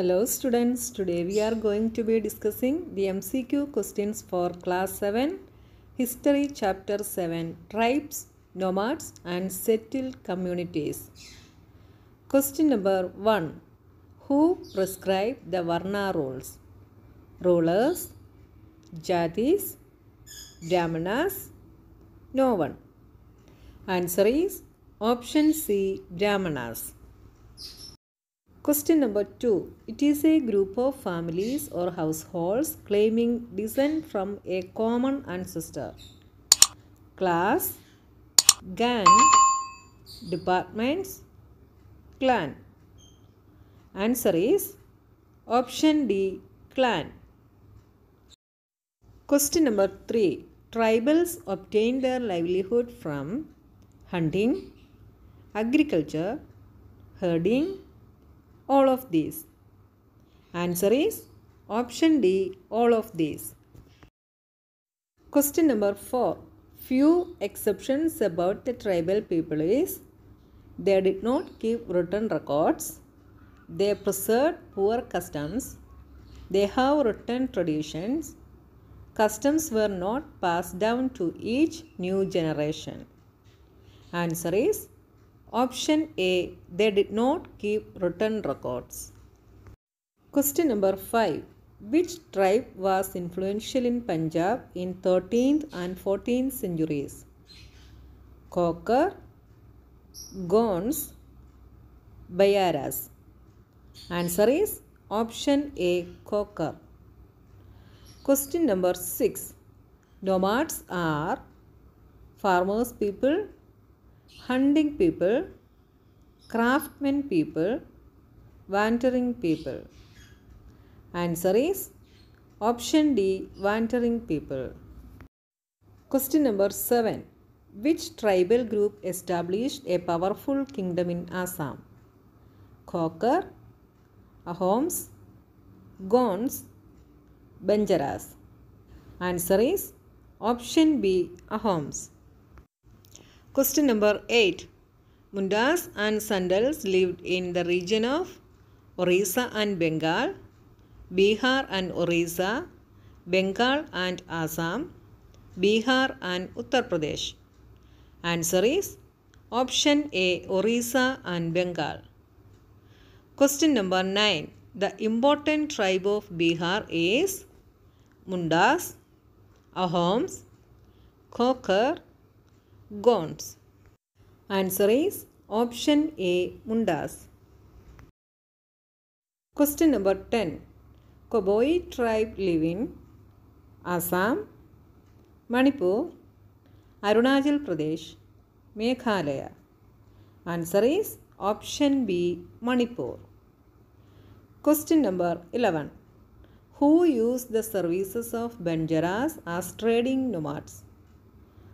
Hello students, today we are going to be discussing the MCQ questions for class 7, History chapter 7, Tribes, Nomads and Settled Communities. Question number 1. Who prescribed the Varna rules? Rulers, Jatis, Brahmanas, no one. Answer is option C, Brahmanas. Question number 2. It is a group of families or households claiming descent from a common ancestor. Class, gang, departments, clan. Answer is option D, clan. Question number 3. Tribals obtain their livelihood from hunting, agriculture, herding, all of these. Answer is option D, all of these. Question number 4. Few exceptions about the tribal people is they did not keep written records, they preserved poor customs, they have written traditions, customs were not passed down to each new generation. Answer is Option A They did not keep written records. Question number 5. Which tribe was influential in Punjab in 13th and 14th centuries? Khokar, Gonds, Banjaras. Answer is option A Khokar. Question number 6. Nomads are farmers people hunting people, craftsmen people, wandering people. Answer is option D wandering people. Question number 7. Which tribal group established a powerful kingdom in Assam? Khokar, Ahoms, Gonds, Banjaras. Answer is option B Ahoms. Question number 8. Mundas and Santals lived in the region of Orissa and Bengal, Bihar and Orissa, Bengal and Assam, Bihar and Uttar Pradesh. Answer is option A Orissa and Bengal. Question number 9. The important tribe of Bihar is Mundas, Ahoms, Khokar, Gonds. Answer is option A Mundas. Question number 10. Kabui tribe live in Assam, Manipur, Arunachal Pradesh, Meghalaya. Answer is option B Manipur. Question number 11. Who used the services of Banjaras as trading nomads?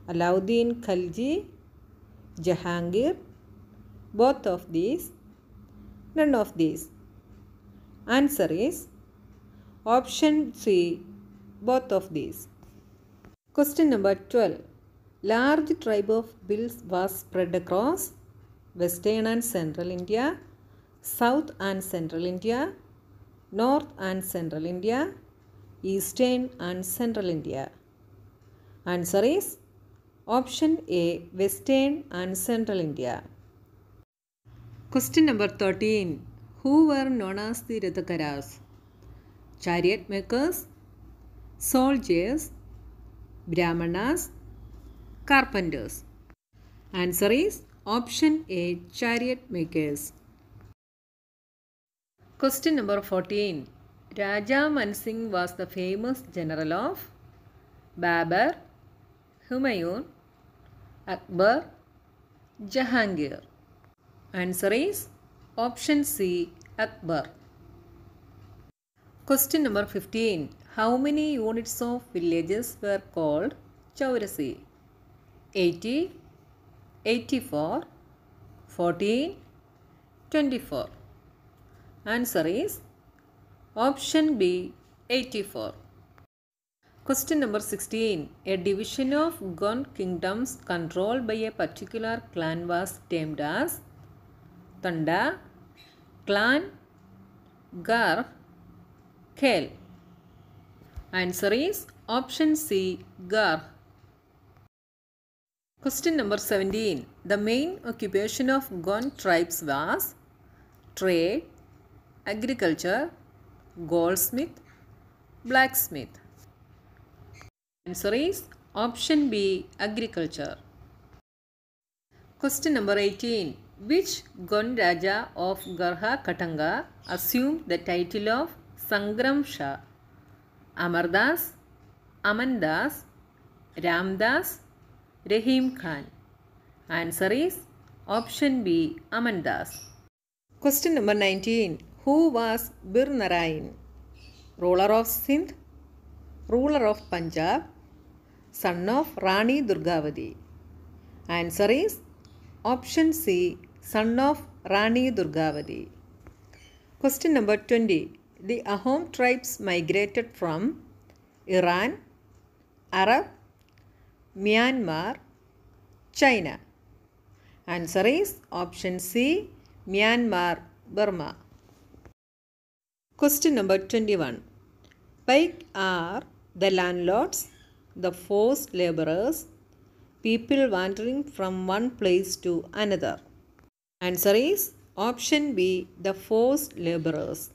Alauddin Khalji, Jahangir, both of these, none of these. Answer is option C, both of these. Question number 12. Large tribe of Bhils was spread across western and central India, south and central India, north and central India, eastern and central India. Answer is Option A Western and Central India. Question number 13. Who were known as the Rathakaras? Chariot makers, soldiers, Brahmanas, carpenters. Answer is option A Chariot makers. Question number 14. Raja Mansingh was the famous general of Babur, Humayun, Akbar, Jahangir. Answer is option C Akbar. Question number 15. How many units of villages were called Chaurasi? 80, 84, 14, 24. Answer is option B 84. Question number 16. A division of Gond kingdoms controlled by a particular clan was termed as Tanda, Clan, Garh, Kel. Answer is option C, Garh. Question number 17. The main occupation of Gond tribes was trade, agriculture, goldsmith, blacksmith. Answer is option B, agriculture. Question number 18. Which Gond Raja of Garha Katanga assumed the title of Sangram Shah? Amardas, Amandas, Ramdas, Rahim Khan. Answer is option B, Amandas. Question number 19. Who was Bir Narayan? Ruler of Sindh, ruler of Punjab, son of Rani Durgavati. Answer is option C, son of Rani Durgavati. Question number 20. The Ahom tribes migrated from Iran, Arab, Myanmar, China. Answer is option C, Myanmar, Burma. Question number 21. Paik are the landlords, the forced laborers, people wandering from one place to another. Answer is option B, the forced laborers.